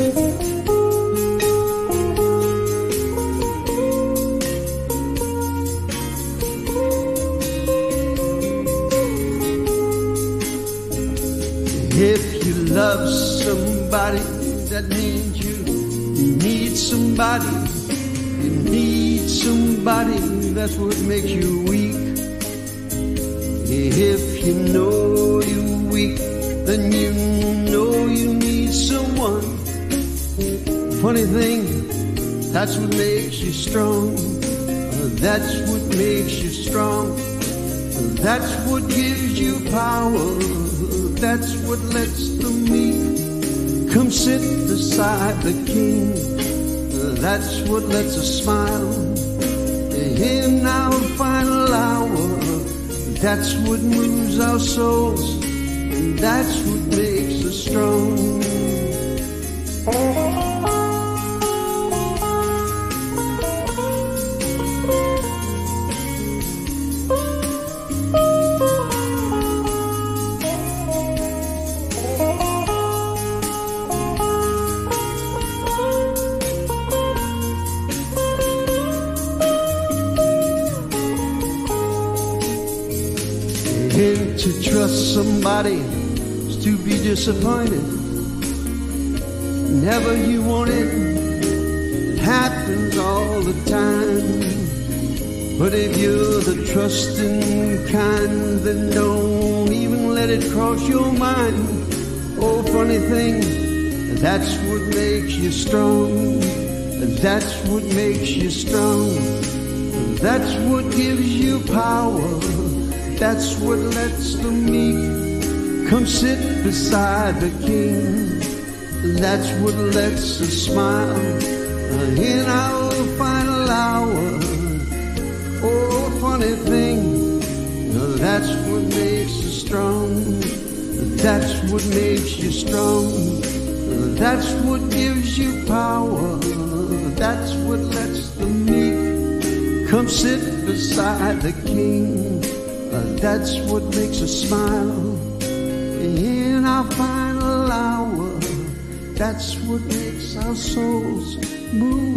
If you love somebody, that means you need somebody. You need somebody that would make you weak. If you know you're weak, then you Funny thing, that's what makes you strong. That's what makes you strong. That's what gives you power. That's what lets the meek come sit beside the king. That's what lets us smile in our final hour. That's what moves our souls. And that's what makes us strong. To trust somebody is to be disappointed. Never you want it, it happens all the time. But if you're the trusting kind, then don't even let it cross your mind. Oh, funny thing, that's what makes you strong. That's what makes you strong. That's what gives you power. That's what lets the meek come sit beside the king. That's what lets us smile in our final hour. Oh, funny thing, that's what makes us strong. That's what makes you strong. That's what gives you power. That's what lets the meek come sit beside the king. That's what makes us smile in our final hour. That's what makes our souls move